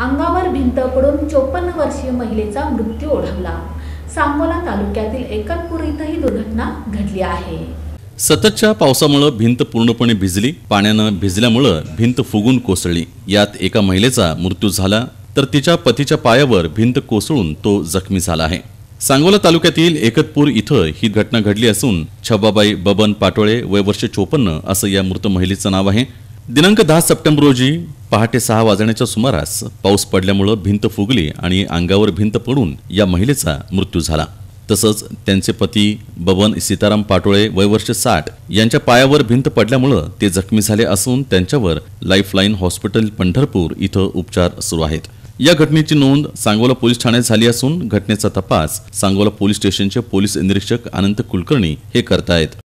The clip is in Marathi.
अंगावर भिंत पडून चोपन्न वर्षीय महिलेचा मृत्यू ओढवला. सांगोला तालुक्यातील एकतपूर इथं ही दुर्घटना घडली आहे. सततच्या पावसामुळं भिंत पूर्णपणे भिजली पाण्यानं भिजल्यामुळं भिंत फुगून कोसळली. यात एका महिलेचा मृत्यू झाला तर तिच्या पतीच्या पायावर भिंत कोसळून तो जखमी झाला आहे. सांगोला तालुक्यातील एकतपूर इथं ही घटना घडली असून छबाबाई बबन पाटोळे वय वर्ष चोपन्न असं या मृत महिलेचं नाव आहे. दिनांक दहा सप्टेंबर रोजी पहाटे सहा वाजण्याच्या सुमारास पाऊस पडल्यामुळं भिंत फुगली आणि अंगावर भिंत पडून या महिलेचा मृत्यू झाला. तसंच त्यांचे पती बबन सीताराम पाटोळे वयवर्ष साठ यांच्या पायावर भिंत पडल्यामुळं ते जखमी झाले असून त्यांच्यावर लाईफलाईन हॉस्पिटल पंढरपूर इथं उपचार सुरू आहेत. या घटनेची नोंद सांगोला पोलीस ठाण्यात झाली असून घटनेचा तपास सांगोला पोलीस स्टेशनचे पोलीस निरीक्षक अनंत कुलकर्णी हे करतायत.